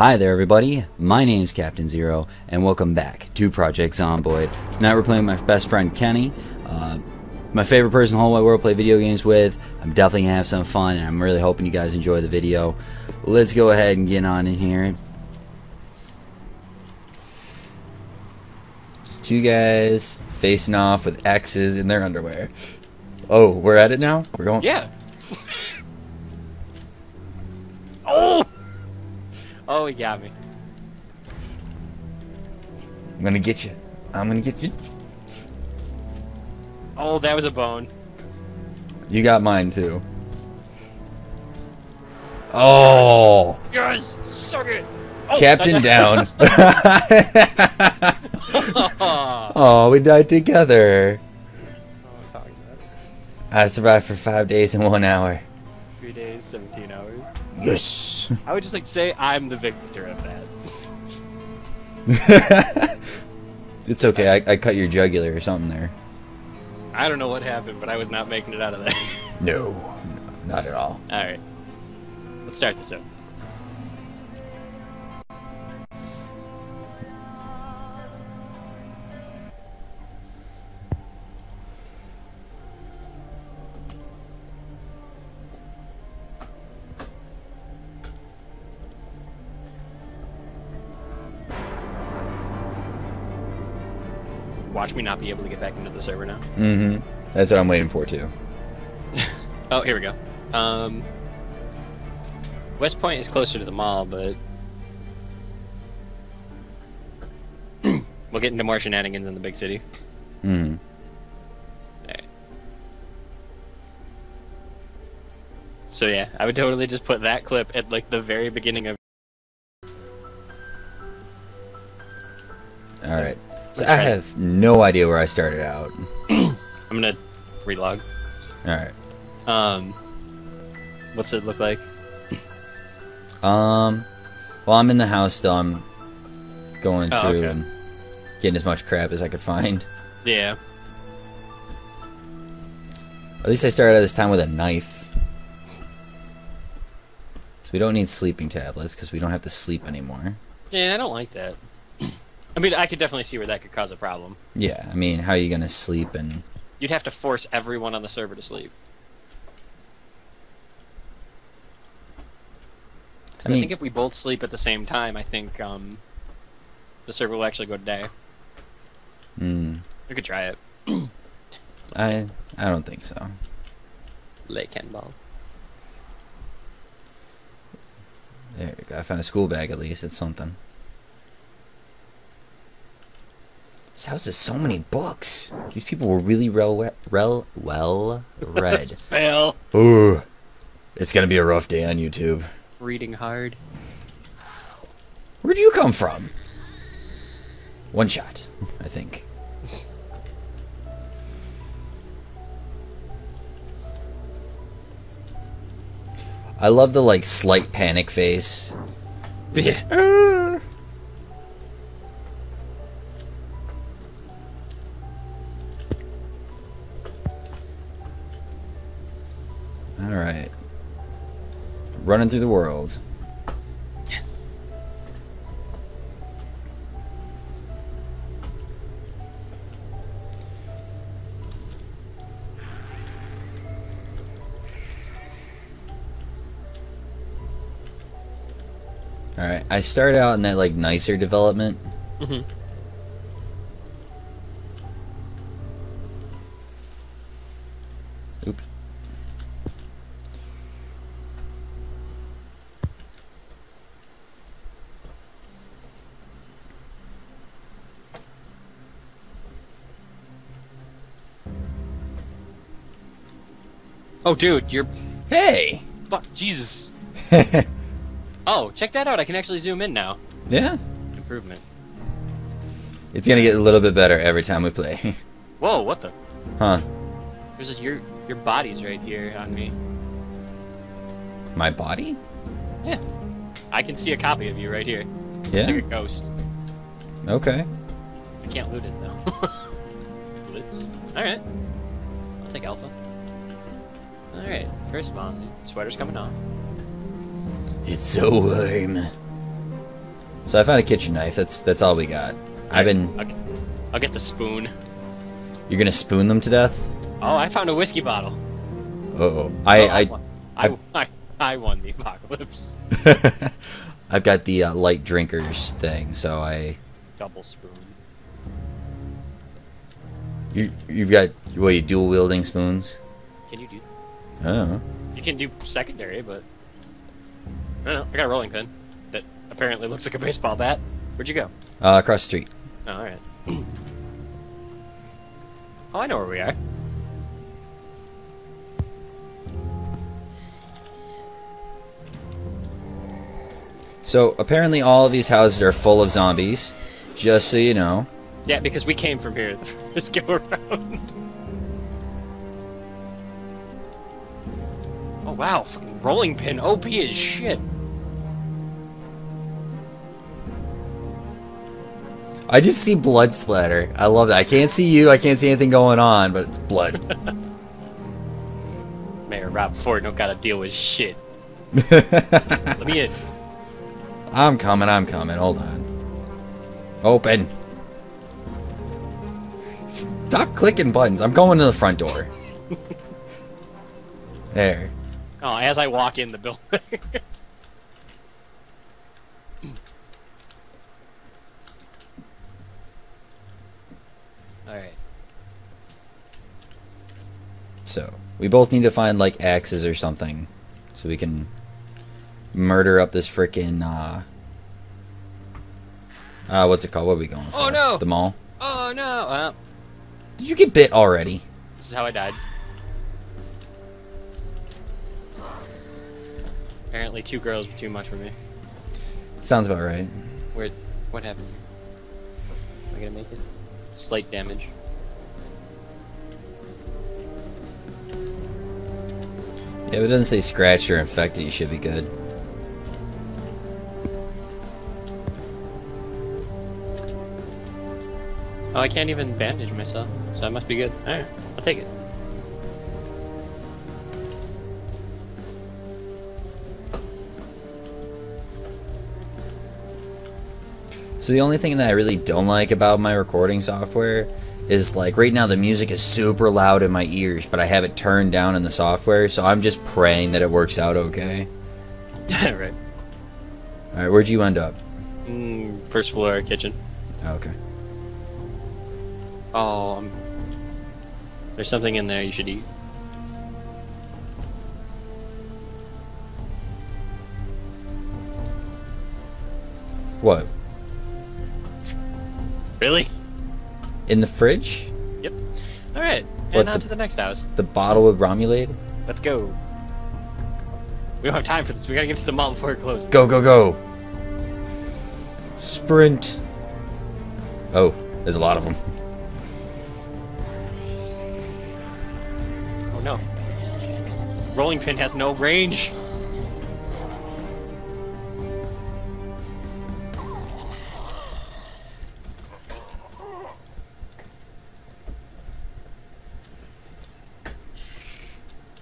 Hi there everybody, my name's Captain Zero, and welcome back to Project Zomboid. Tonight we're playing with my best friend Kenny, uh, my favorite person in the whole wide world to play video games with. I'm definitely going to have some fun, and I'm really hoping you guys enjoy the video. Let's go ahead and get on in here. Just two guys facing off with X's in their underwear. Oh, we're at it now? We're going? Yeah. oh! Oh, he got me. I'm gonna get you. I'm gonna get you. Oh, that was a bone. You got mine too. Oh! Yes! Suck it! Oh, Captain down. oh, we died together. Oh, I survived for five days and one hour. Three days, 17 hours. Yes. I would just like to say I'm the victor of that. it's okay. I, I cut your jugular or something there. I don't know what happened, but I was not making it out of there. No, no not at all. Alright. Let's start this up. Watch me not be able to get back into the server now. Mm-hmm. That's what I'm waiting for too. Oh, here we go. Um, West Point is closer to the mall, but we'll get into more shenanigans in the big city. Mm-hmm. So yeah, I would totally just put that clip at like the very beginning of. So I have no idea where I started out. I'm gonna relog. All right. Um, what's it look like? Um. Well, I'm in the house still. I'm going Oh, through okay. and getting as much crap as I could find. Yeah. At least I started out this time with a knife. So we don't need sleeping tablets because we don't have to sleep anymore. Yeah, I don't like that. I mean, I could definitely see where that could cause a problem. Yeah, I mean, how are you gonna sleep and? You'd have to force everyone on the server to sleep. I I, mean- think if we both sleep at the same time, I think um, the server will actually go to day. Hmm. We could try it. I I don't think so. Late Ken balls. There you go. I found a school bag at least. It's something. This house has so many books. These people were really well well well read. Fail. Ooh, it's gonna be a rough day on YouTube. Reading hard. Where'd you come from? One shot, I think. I love the like slight panic face. Yeah. Uh. All right. Running through the world. All right. I started out in that like nicer development. Mhm. Oops. Oh, dude, you're. Hey. Fuck, Jesus. Oh, check that out. I can actually zoom in now. yeah. Improvement. It's gonna get a little bit better every time we play. Whoa, what the? huh. There's a, your your body's right here on me. My body? Yeah. I can see a copy of you right here. Yeah. It's like a ghost. Okay. I can't loot it though. Glitch. Alright. I'll take alpha. Alright, first of sweater's coming off. It's so warm. So I found a kitchen knife. That's that's all we got. I've been. I'll, I'll get the spoon. You're gonna spoon them to death. Oh, I found a whiskey bottle. Uh oh. I Oh, I. I, I, I won the apocalypse. I've got the uh, light drinkers thing, so I. Double spoon. You you've got what? You dual wielding spoons? Can you do? Oh. You can do secondary, but I don't know. I got a rolling pin that apparently looks like a baseball bat. Where'd you go? Uh, across the street. Oh, all right. oh, I know where we are. So apparently all of these houses are full of zombies. Just so you know. Yeah, because we came from here. Let's go around. Wow, fucking rolling pin OP as shit. I just see blood splatter. I love that. I can't see you. I can't see anything going on, but blood. Mayor Rob Ford don't gotta deal with shit. Let me in. I'm coming. I'm coming. Hold on. Open. Stop clicking buttons. I'm going to the front door. there. Oh, as I walk in the building. Alright. So we both need to find like axes or something, so we can murder up this freaking uh. Uh, what's it called? What are we going for? Oh, no! The mall. Oh no! Well, Did you get bit already? this is how I died. Apparently, two girls were too much for me. Sounds about right. Where? What happened? Am I gonna make it? Slight damage. Yeah, if it doesn't say scratched or infected, you should be good. Oh, I can't even bandage myself, so I must be good. Alright, I'll take it. So the only thing that I really don't like about my recording software is like right now the music is super loud in my ears, but I have it turned down in the software, so I'm just praying that it works out okay. Yeah, right. All right, where'd you end up? Mm, first floor kitchen. Oh, okay. Oh, um, there's something in there you should eat. What? Really? In the fridge? Yep. All right, What and on the- to the next house. The bottle of Remoulade? Let's go. We don't have time for this. We gotta get to the mall before it closes. Go, go, go! Sprint! Oh, there's a lot of them. Oh no. Rolling pin has no range.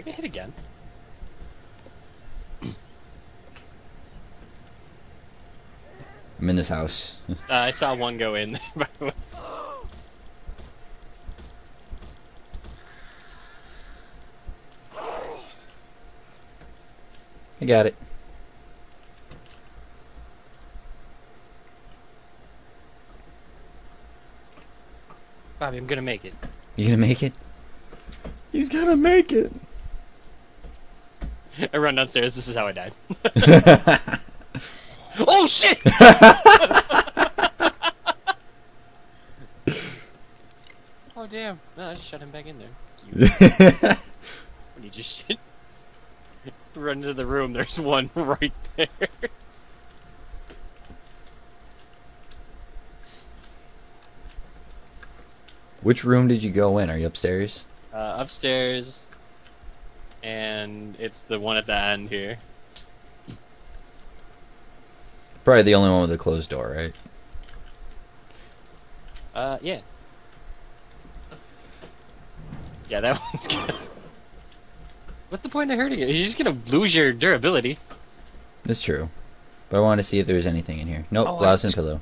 I get hit again? I'm in this house. Uh, I saw one go in. by the way. I got it. Bobby, I'm gonna make it. You gonna make it? He's gonna make it! I run downstairs. This is how I died. oh shit! oh damn! No, I just shut him back in there. You, when you just shit. Run into the room. There's one right there. Which room did you go in? Are you upstairs? Uh, upstairs, and it's the one at the end here. Probably the only one with a closed door, right? Uh, yeah. Yeah, that one's good. What's the point of hurting it? You're just gonna lose your durability. That's true. But I wanted to see if there was anything in here. Nope, Oh, blouse and pillow.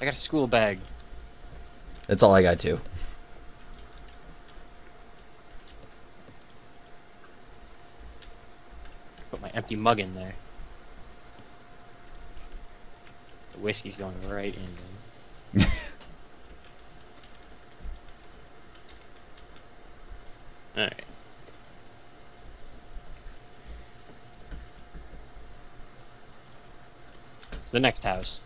I got a school bag. That's all I got too. My empty mug in there. The whiskey's going right in there. Alright. The next house.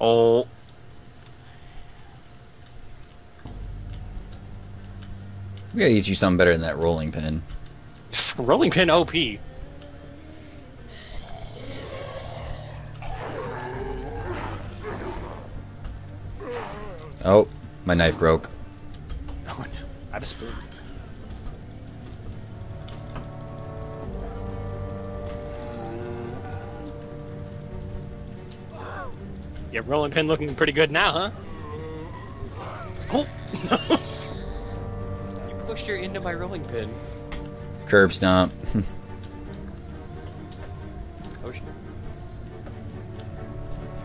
Oh. We gotta get you something better than that rolling pin. Rolling pin OP. Oh, my knife broke. Yeah, rolling pin looking pretty good now, huh? Oh! you pushed her into my rolling pin. Curb stomp. Oh shit.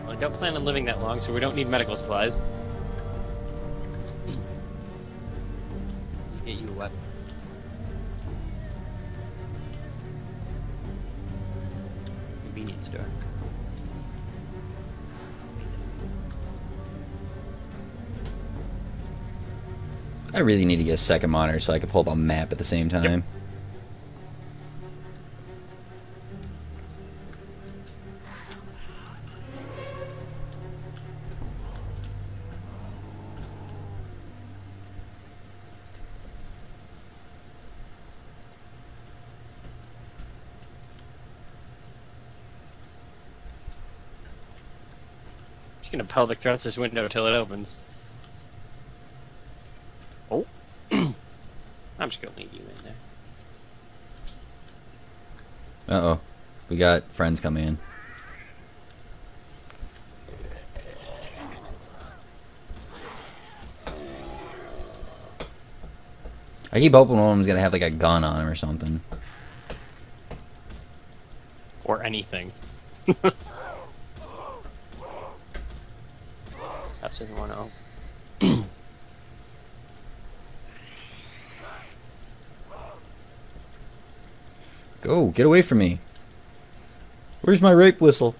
Well, I don't plan on living that long, so we don't need medical supplies. I really need to get a second monitor so I can pull up a map at the same time. Just gonna pelvic thrust this window till it opens. Oh. I'm just gonna leave you in there. Uh oh. We got friends coming in. I keep hoping one of them's gonna have like a gun on him or something. Or anything. Absolutely want to. Go, get away from me. Where's my rape whistle?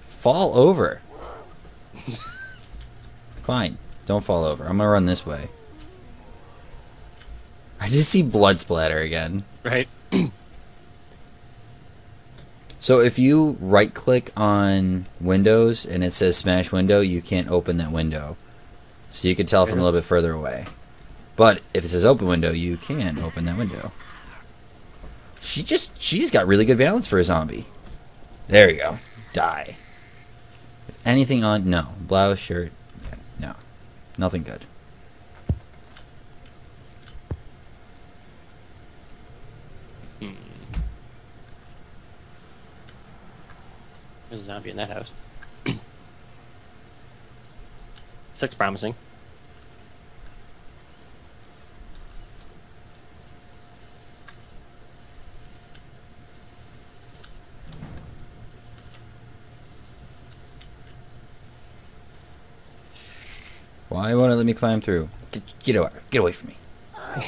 Fall over. Fine, don't fall over. I'm gonna run this way. I just see blood splatter again. Right? So if you right click on Windows and it says smash window, you can't open that window. So you can tell from a little bit further away. But if it says open window, you can open that window. She just she's got really good balance for a zombie. There you go. Die. If anything on no. Blouse, shirt, no. Nothing good. Hmm. There's a zombie in that house. looks promising. Me climb through? Get, get away! Get away from me!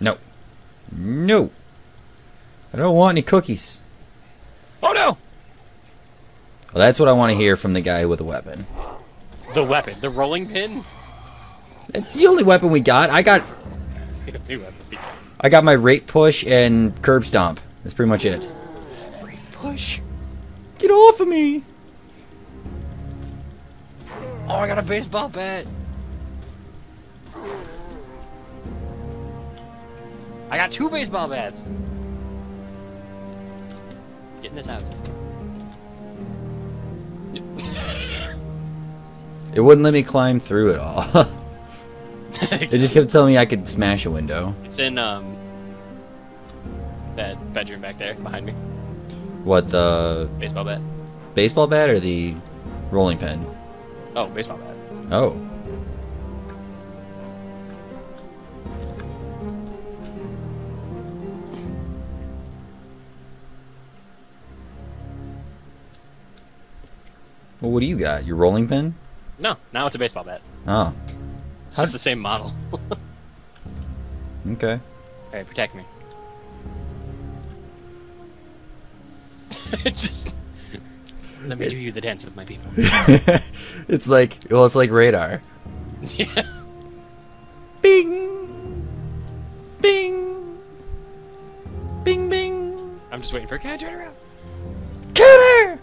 no, no! I don't want any cookies. Oh no! Well, that's what I want to hear from the guy with the weapon. The weapon, the rolling pin. It's the only weapon we got. I got The only weapon. I got my rate push and curb stomp. That's pretty much it. Rate Push. Get off of me! Oh, I got a baseball bat. I got two baseball bats. Get in this house. It wouldn't let me climb through it all. it just kept telling me I could smash a window. It's in um that bedroom back there behind me. What the? Baseball bat. baseball bat or the rolling pin? Oh, baseball bat. Oh. Well, what do you got? Your rolling pin? No, now it's a baseball bat. Oh, It's just the same model. okay. Alright, protect me. just let me do you the dance of my people. it's like, well, it's like radar. yeah. Bing! Bing! Bing, bing! I'm just waiting for Ken to turn around? Killer!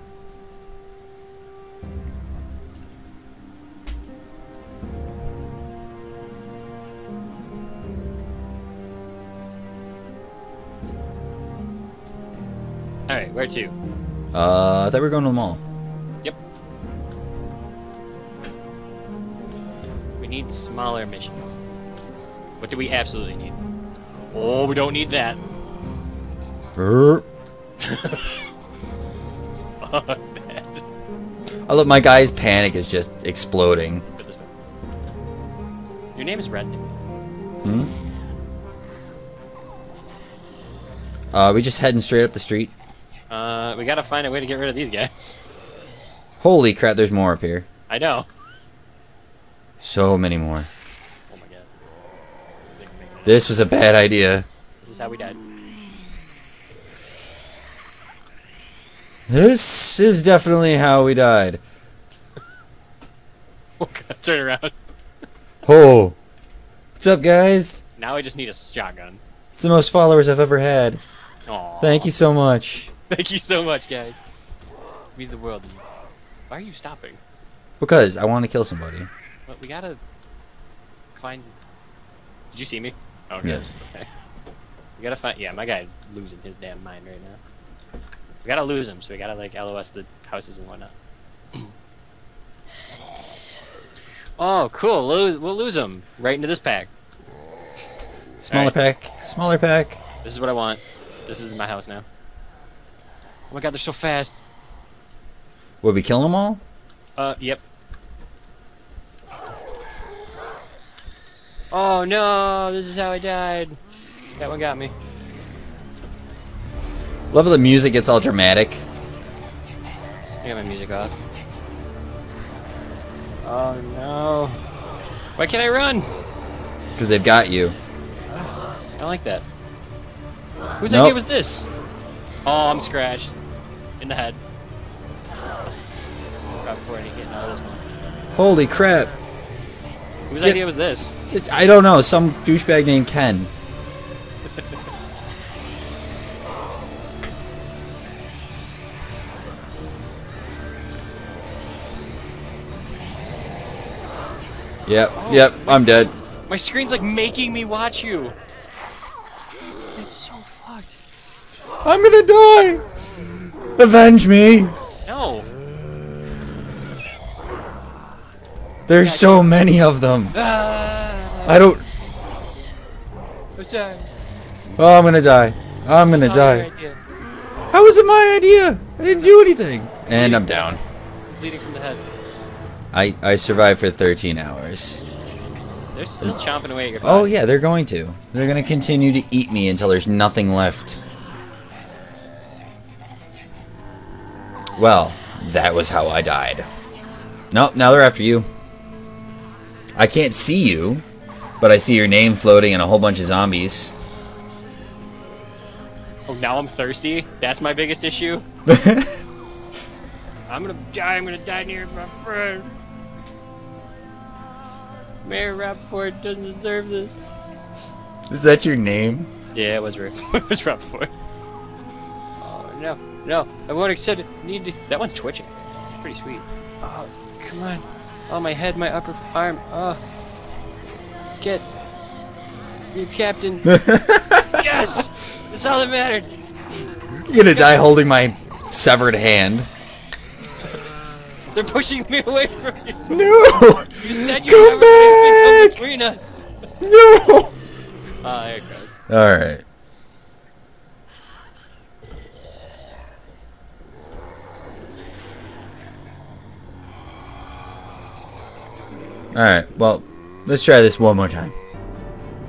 Alright, where to? Uh, I thought we were going to the mall. Need smaller missions. What do we absolutely need? Oh, we don't need that. Oh, bad. I love my guy's panic is just exploding. Put this way. Your name is Red. Hmm? Uh, we just heading straight up the street. Uh, we gotta find a way to get rid of these guys. Holy crap, there's more up here. I know. So many more. Oh my god. This was a bad idea. This is how we died. This is definitely how we died. Oh god, turn around. Oh. What's up, guys? Now I just need a shotgun. It's the most followers I've ever had. Aw. Thank you so much. Thank you so much, guys. Means the world. Why are you stopping? Because I want to kill somebody. We gotta find. Did you see me? Okay. Yes. Okay. We gotta find. Yeah, my guy's losing his damn mind right now. We gotta lose him, so we gotta like LOS the houses and whatnot. oh, cool. Lose, we'll lose him right into this pack. Smaller Alright. pack. Smaller pack. This is what I want. This is my house now. Oh my god, they're so fast. Will we kill them all? Uh, yep. Oh no, this is how I died. That one got me. Love how the music gets all dramatic. I got my music off. Oh no. Why can't I run? Because they've got you. I don't like that. Whose Nope. idea was this? Oh, I'm scratched. In the head. Holy before Whose idea was this? It's, I don't know. Some douchebag named Ken. Yep, oh, yep, I'm dead. My screen's like making me watch you. It's so fucked. I'm gonna die! Avenge me! No. There's so many of them. Ah, I don't. I'm. Oh, I'm gonna die. I'm gonna It's not your die. idea. How was it my idea? I didn't do anything. And I'm down. Bleeding from the head. I, I survived for 13 hours. They're still chomping away at your Oh, yeah, they're going to. They're gonna continue to eat me until there's nothing left. Well, that was how I died. Nope, now they're after you. I can't see you, but I see your name floating and a whole bunch of zombies. Oh, now I'm thirsty. That's my biggest issue. I'm gonna die. I'm gonna die near my friend. Mayor Rappaport doesn't deserve this. Is that your name? Yeah, it was Rick. it was Rappaport. Oh no, no! I won't accept it. Need to. That one's twitching. It's pretty sweet. Oh, come on! Oh, my head, my upper arm. Oh, get. You captain. yes! That's all that mattered. You're gonna die holding my severed hand. They're pushing me away from you. No! You said you Come never back! between us. No! Ah, there it goes. Alright. Alright, well, let's try this one more time.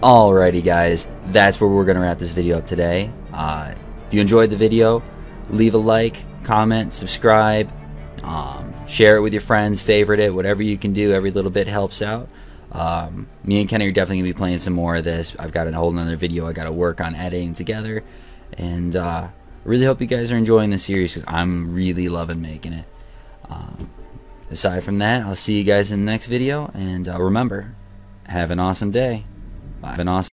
Alrighty guys, that's where we're going to wrap this video up today. Uh, if you enjoyed the video, leave a like, comment, subscribe, um, share it with your friends, favorite it, whatever you can do. Every little bit helps out. Um, me and Kenny are definitely going to be playing some more of this. I've got a whole another video I got to work on editing together. And uh, really hope you guys are enjoying the series because I'm really loving making it. Um, aside from that, I'll see you guys in the next video. And uh, remember, have an awesome day. Have an awesome